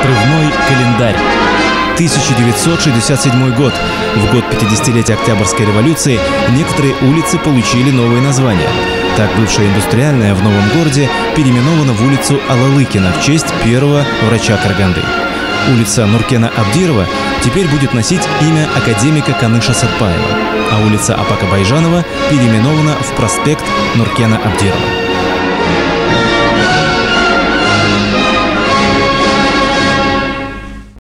Отрывной календарь. 1967 год. В год 50-летия Октябрьской революции некоторые улицы получили новые названия. Так, бывшая индустриальная в новом городе переименована в улицу Алалыкина в честь первого врача Карганды. Улица Нуркена Абдирова теперь будет носить имя академика Каныша Сатпаева, а улица Апака Байжанова переименована в проспект Нуркена Абдирова.